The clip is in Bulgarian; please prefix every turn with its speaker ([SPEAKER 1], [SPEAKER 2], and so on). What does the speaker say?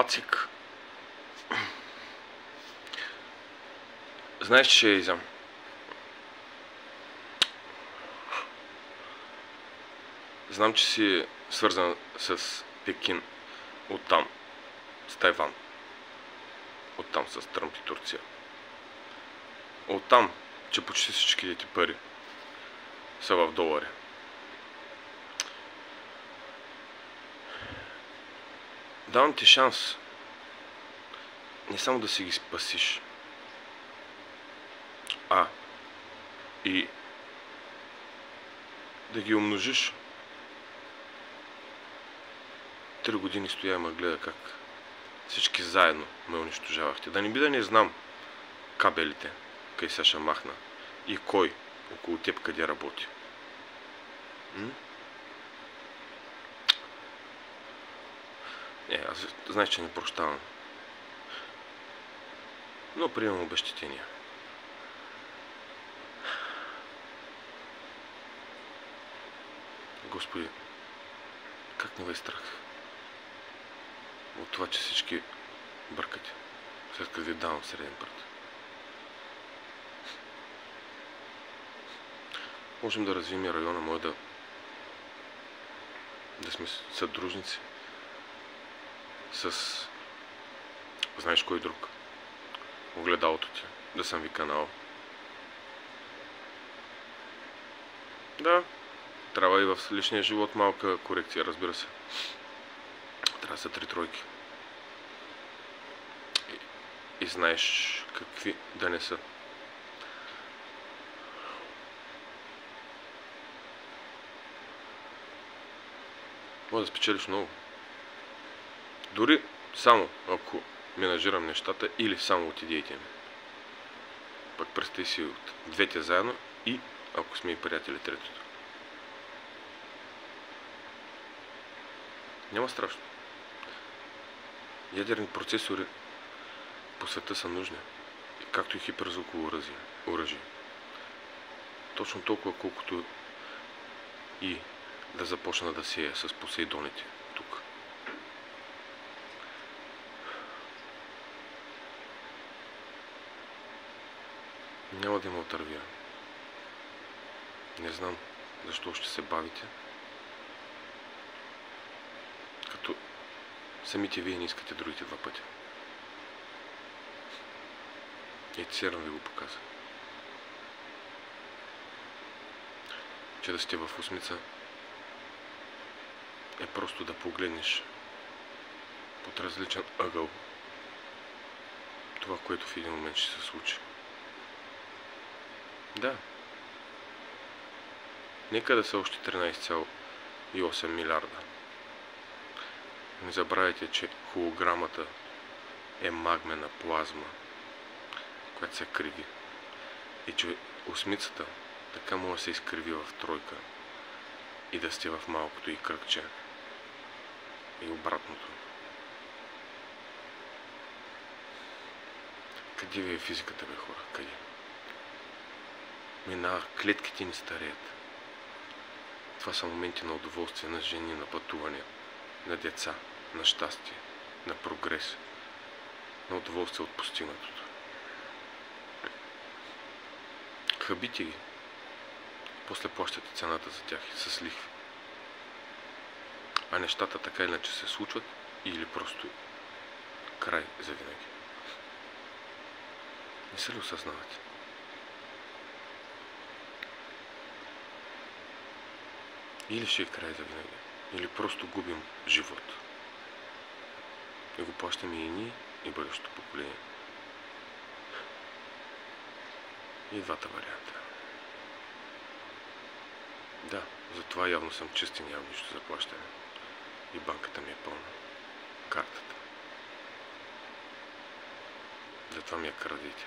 [SPEAKER 1] Пацик. Знаеш, че я. Знам, че си свързан с Пекин. Оттам. С Тайван. Оттам с Тръмп и Турция. Оттам, че почти всичките ти пари са в долари. Давам ти шанс не само да си ги спасиш, а и да ги умножиш. Три години стоя и гледа как всички заедно ме унищожавахте. Да не би да не знам кабелите, къй Саша махна и кой около теб къде работи. М? Не, аз знаеш, че не прощавам. Но приемам обещетения. Господи, как не ви е страх? От това, че всички бъркате, след като ви давам среден прът. Можем да развием района мой да, да сме съдружници с знаеш кой друг. Огледалото ти. Да съм ви канал. Да, трябва и в личния живот малка корекция, разбира се. Трябва да са три тройки. И, и знаеш какви да не са. Може да спечелиш много. Дори само ако менажирам нещата или само от идеите ми. Пък представи си от двете заедно и ако сме и приятели третото. Няма страшно. Ядерни процесори по света са нужни, както и хиперзвуково оръжие. Точно толкова, колкото и да започна да сея с посейдоните Няма да има отървия. Не знам защо ще се бавите. Като самите вие не искате другите два пъти. И Церн ви го показа. Че да сте в усмица е просто да погледнеш под различен ъгъл това, което в един момент ще се случи. Да. Нека да са още 13,8 милиарда. Не забравяйте, че холограмата е магмена плазма, която се криви. И че осмицата така може да се изкриви в тройка и да сте в малкото и кръгче. И обратното. Къде ви е физиката, бе хора? Къде? Мина, клетките ни стареят. Това са моменти на удоволствие на жени, на пътуване, на деца, на щастие, на прогрес, на удоволствие от постигнатото. Хабите ги. После плащате цената за тях с лихви. А нещата така иначе се случват или просто край за винаги. Не се ли осъзнавате? Или ще е край за винаги, или просто губим живот. И го плащаме и ние, и бъдещото поколение. И двата варианта. Да, затова явно съм чист и нямам нищо за плащане. И банката ми е пълна. Картата. Затова ми я крадите.